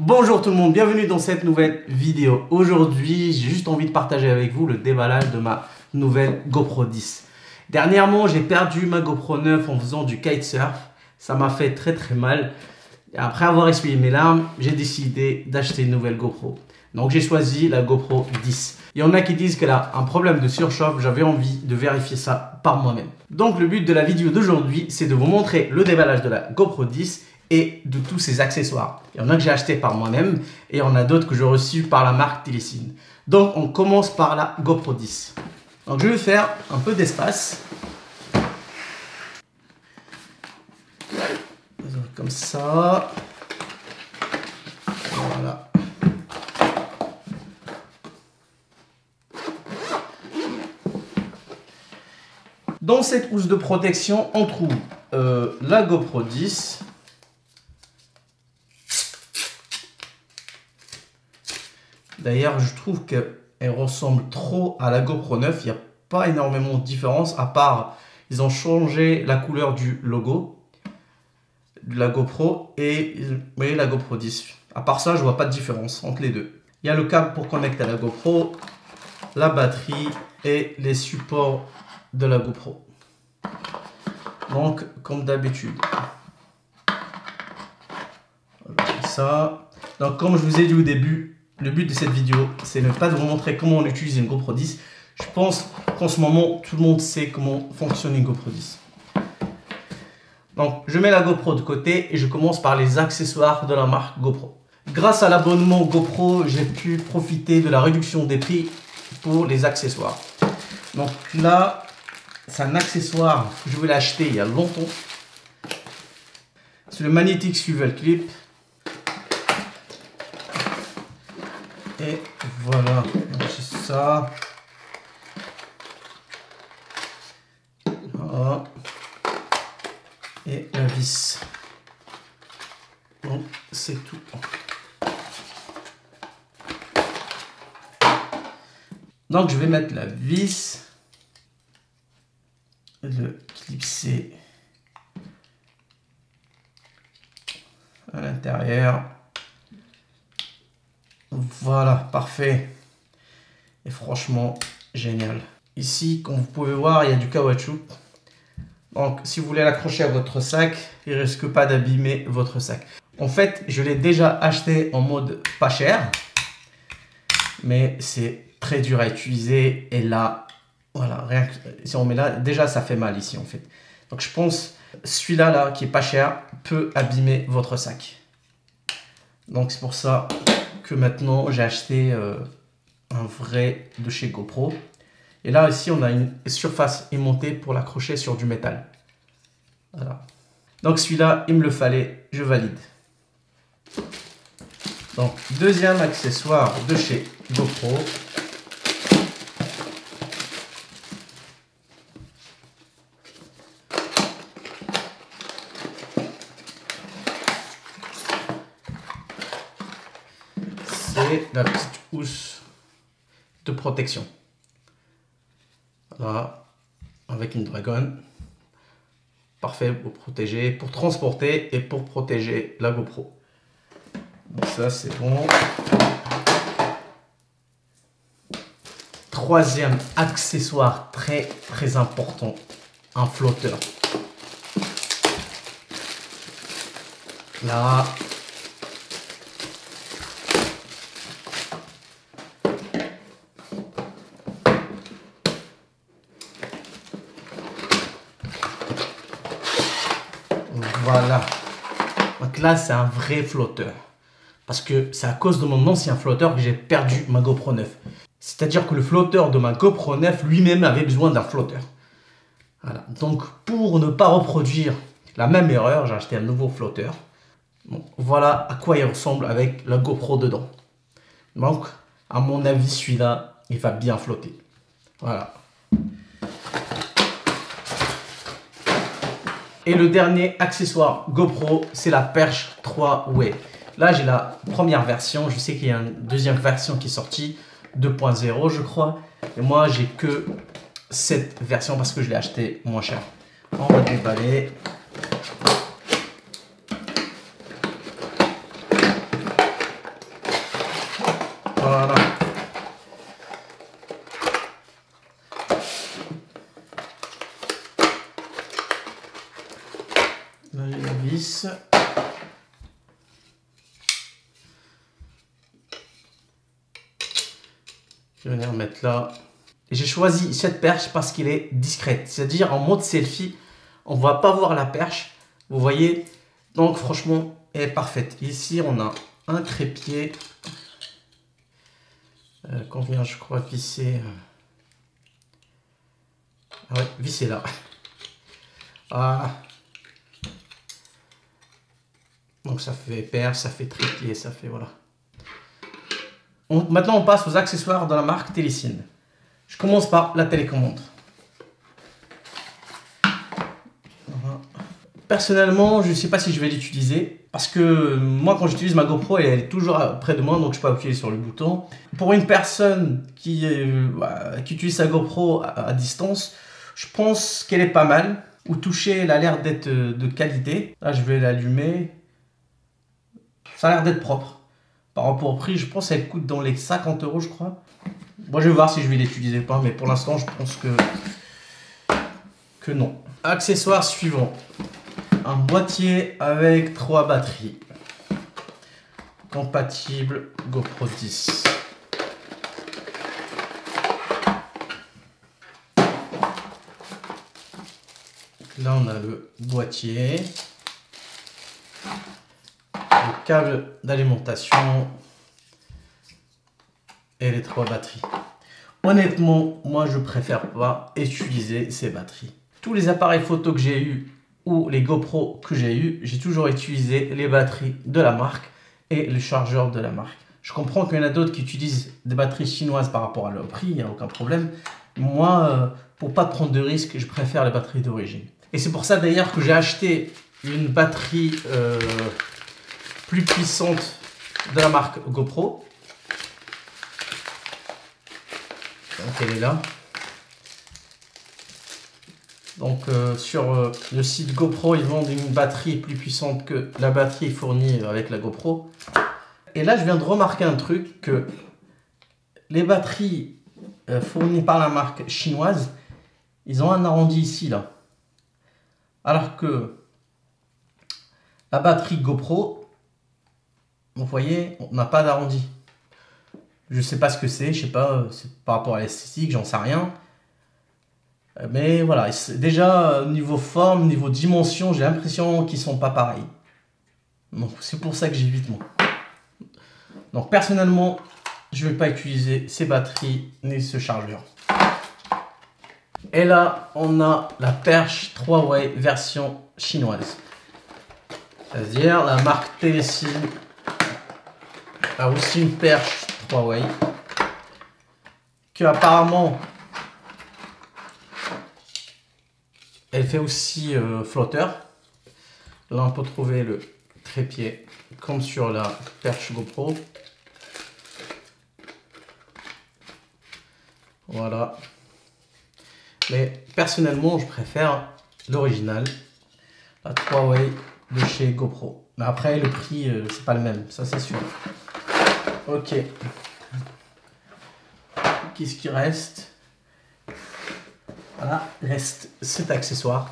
Bonjour tout le monde, bienvenue dans cette nouvelle vidéo. Aujourd'hui, j'ai juste envie de partager avec vous le déballage de ma nouvelle GoPro 10. Dernièrement, j'ai perdu ma GoPro 9 en faisant du kitesurf. Ça m'a fait très très mal. après avoir essuyé mes larmes, j'ai décidé d'acheter une nouvelle GoPro. Donc j'ai choisi la GoPro 10. Il y en a qui disent qu'elle a un problème de surchauffe, j'avais envie de vérifier ça par moi-même. Donc le but de la vidéo d'aujourd'hui, c'est de vous montrer le déballage de la GoPro 10 et de tous ses accessoires. Il y en a que j'ai acheté par moi-même et il y en a d'autres que j'ai reçus par la marque Telecine. Donc on commence par la GoPro 10. Donc je vais faire un peu d'espace. Comme ça. Voilà. Dans cette housse de protection, on trouve euh, la GoPro 10. D'ailleurs, je trouve qu'elle ressemble trop à la GoPro 9. Il n'y a pas énormément de différence, à part ils ont changé la couleur du logo de la GoPro et voyez la GoPro 10. À part ça, je vois pas de différence entre les deux. Il y a le câble pour connecter à la GoPro, la batterie et les supports de la GoPro. Donc, comme d'habitude. Ça. Donc, comme je vous ai dit au début, le but de cette vidéo, c'est ne pas de vous montrer comment on utilise une GoPro 10. Je pense qu'en ce moment, tout le monde sait comment fonctionne une GoPro 10. Donc, je mets la GoPro de côté et je commence par les accessoires de la marque GoPro. Grâce à l'abonnement GoPro, j'ai pu profiter de la réduction des prix pour les accessoires. Donc là, c'est un accessoire que je voulais acheter il y a longtemps. C'est le Magnetic Swivel Clip. Voilà, c'est ça. Et la vis. Bon, c'est tout. Donc je vais mettre la vis le clipser à l'intérieur. Voilà, parfait. Et franchement, génial. Ici, comme vous pouvez voir, il y a du caoutchouc. Donc, si vous voulez l'accrocher à votre sac, il ne risque pas d'abîmer votre sac. En fait, je l'ai déjà acheté en mode pas cher. Mais c'est très dur à utiliser. Et là, voilà, rien que, si on met là, déjà ça fait mal ici en fait. Donc je pense, celui-là là, qui est pas cher, peut abîmer votre sac. Donc c'est pour ça maintenant j'ai acheté euh, un vrai de chez GoPro. Et là ici on a une surface aimantée pour l'accrocher sur du métal. Voilà. Donc celui-là, il me le fallait, je valide. Donc deuxième accessoire de chez GoPro, petite housse de protection. Voilà, avec une dragon. Parfait pour protéger, pour transporter et pour protéger la GoPro. Donc ça c'est bon. Troisième accessoire très très important, un flotteur. Là, Voilà. Donc là, c'est un vrai flotteur. Parce que c'est à cause de mon ancien flotteur que j'ai perdu ma GoPro 9. C'est-à-dire que le flotteur de ma GoPro 9 lui-même avait besoin d'un flotteur. Voilà. Donc pour ne pas reproduire la même erreur, j'ai acheté un nouveau flotteur. voilà à quoi il ressemble avec la GoPro dedans. Donc, à mon avis, celui-là, il va bien flotter. Voilà. Et le dernier accessoire GoPro, c'est la perche 3-way. Là, j'ai la première version. Je sais qu'il y a une deuxième version qui est sortie, 2.0 je crois. Et moi, j'ai que cette version parce que je l'ai acheté moins cher. On va déballer. Je vais venir mettre là. J'ai choisi cette perche parce qu'il est discrète. C'est-à-dire en mode selfie, on ne va pas voir la perche. Vous voyez? Donc franchement, elle est parfaite. Ici, on a un trépied. Euh, vient, je crois, visser. Euh. Ah ouais, visser là. Ah. Donc ça fait perche, ça fait trépied, ça fait voilà. maintenant, on passe aux accessoires de la marque Télécine. Je commence par la télécommande. Personnellement, je ne sais pas si je vais l'utiliser parce que moi, quand j'utilise ma GoPro, elle est toujours près de moi, donc je peux appuyer sur le bouton. Pour une personne qui, euh, qui utilise sa GoPro à, distance, je pense qu'elle est pas mal. Ou toucher, elle a l'air d'être euh, de qualité. Là, je vais l'allumer. Ça a l'air d'être propre. Par rapport au prix, je pense qu'elle coûte dans les 50 euros, je crois. Moi, je vais voir si je vais l'utiliser ou pas, mais pour l'instant, je pense que, que non. Accessoire suivant. Un boîtier avec trois batteries. Compatible GoPro 10. Là, on a le boîtier. Le câble d'alimentation et les trois batteries. Honnêtement, moi je préfère pas utiliser ces batteries. Tous les appareils photo que j'ai eu ou les GoPro que j'ai eu, j'ai toujours utilisé les batteries de la marque et le chargeur de la marque. Je comprends qu'il y en a d'autres qui utilisent des batteries chinoises par rapport à leur prix, il n'y a aucun problème. Moi, euh, pour pas prendre de risques, je préfère les batteries d'origine. Et c'est pour ça d'ailleurs que j'ai acheté une batterie euh, plus puissante de la marque GoPro Donc elle est là. Donc euh, sur euh, le site GoPro, ils vendent une batterie plus puissante que la batterie fournie avec la GoPro. Et là, je viens de remarquer un truc que les batteries euh, fournies par la marque chinoise, ils ont un arrondi ici là. Alors que la batterie GoPro, vous voyez, on n'a pas d'arrondi. Je sais pas ce que c'est, je sais pas, c'est par rapport à l'esthétique, j'en sais rien. Mais voilà, déjà niveau forme, niveau dimension, j'ai l'impression qu'ils sont pas pareils. Donc c'est pour ça que j'évite moi. Donc personnellement, je vais pas utiliser ces batteries ni ce chargeur. Et là, on a la perche 3-way version chinoise. C'est-à-dire la marque Telecine a aussi une perche Huawei que apparemment elle fait aussi euh, flotteur. Là on peut trouver le trépied comme sur la perche GoPro. Voilà. Mais personnellement je préfère l'original, la Huawei de chez GoPro. Après le prix euh, c'est pas le même, ça c'est sûr. Ok. Qu'est-ce qui reste? Voilà, il reste cet accessoire.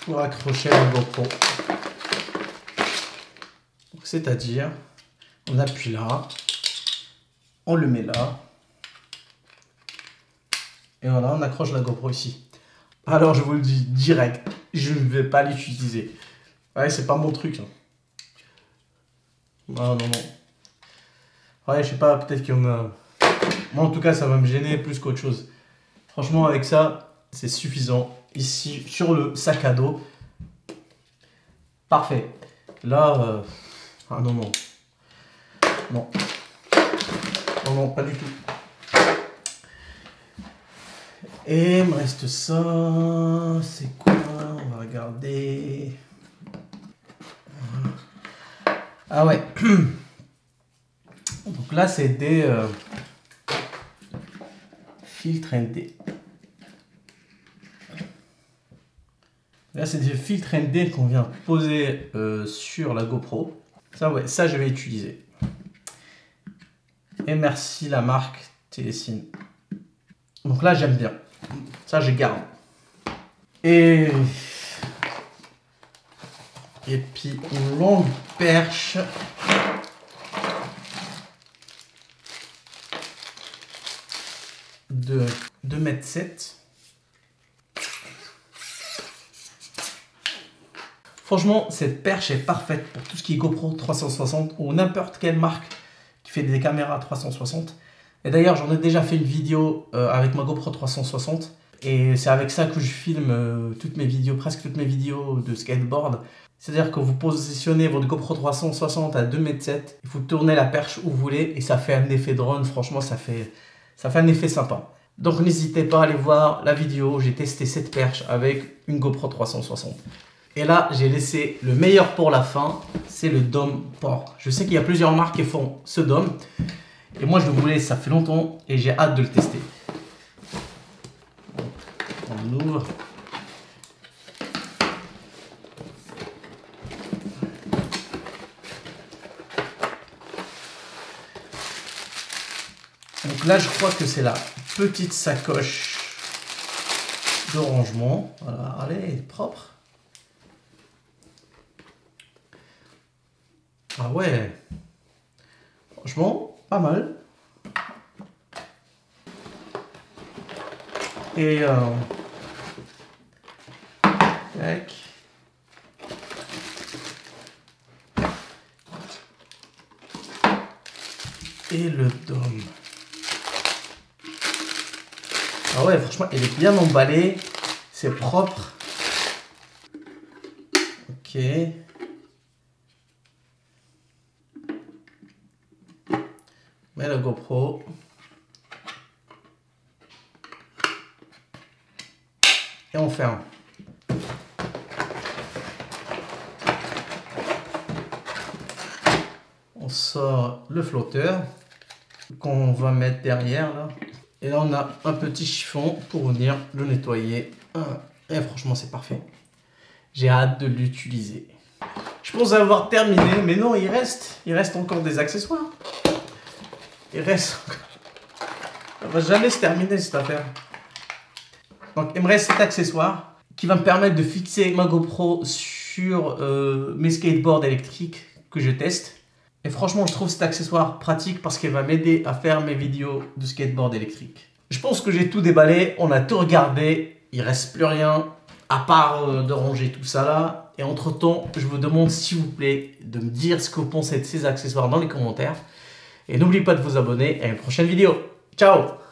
Pour accrocher la GoPro. C'est-à-dire, on appuie là, on le met là, et voilà, on accroche la GoPro ici. Alors je vous le dis direct, je ne vais pas l'utiliser. Ouais, c'est pas mon truc. Hein. Non, non, non. Ouais, je sais pas, peut-être qu'il y en a. Moi, en tout cas, ça va me gêner plus qu'autre chose. Franchement, avec ça, c'est suffisant. Ici, sur le sac à dos. Parfait. Là, euh, ah non, non. Non. Non, non, pas du tout. Et il me reste ça. C'est quoi? On va regarder. Ah ouais. Donc là, c'est des euh, filtres ND. Là, c'est des filtres ND qu'on vient poser euh, sur la GoPro. Ça, ouais, ça, je vais utiliser. Et merci la marque Télécine Donc là, j'aime bien. Ça, je garde. Et... Et puis, une longue perche. De 2 m 7. Franchement, cette perche est parfaite pour tout ce qui est GoPro 360 ou n'importe quelle marque qui fait des caméras 360. Et d'ailleurs, j'en ai déjà fait une vidéo euh, avec ma GoPro 360. Et c'est avec ça que je filme euh, toutes mes vidéos, presque toutes mes vidéos de skateboard. C'est-à-dire que vous positionnez votre GoPro 360 à 2 m 7, vous tournez la perche où vous voulez et ça fait un effet drone. Franchement, ça fait, ça fait un effet sympa. Donc n'hésitez pas à aller voir la vidéo, j'ai testé cette perche avec une GoPro 360. Et là, j'ai laissé le meilleur pour la fin, c'est le dôme port. Je sais qu'il y a plusieurs marques qui font ce dôme. Et moi, je le voulais, ça fait longtemps et j'ai hâte de le tester. On ouvre. Donc là, je crois que c'est la petite sacoche de rangement. Voilà, allez, propre. Ah ouais. Franchement, mal. Et euh, Et le dôme. Ah ouais, franchement, il est bien emballé. C'est propre. Ok. GoPro. Et on ferme. On sort le flotteur qu'on va mettre derrière là. Et là on a un petit chiffon pour venir le nettoyer. Et franchement c'est parfait. J'ai hâte de l'utiliser. Je pense avoir terminé, mais non, il reste, il reste encore des accessoires. Il reste Ça va jamais se terminer cette affaire. Donc il me reste cet accessoire qui va me permettre de fixer ma GoPro sur euh, mes skateboards électriques que je teste. Et franchement, je trouve cet accessoire pratique parce qu'il va m'aider à faire mes vidéos de skateboard électrique. Je pense que j'ai tout déballé, on a tout regardé, il reste plus rien à part euh, de ranger tout ça là. Et entre temps, je vous demande s'il vous plaît de me dire ce que vous pensez de ces accessoires dans les commentaires. Et n'oubliez pas de vous abonner à une prochaine vidéo. Ciao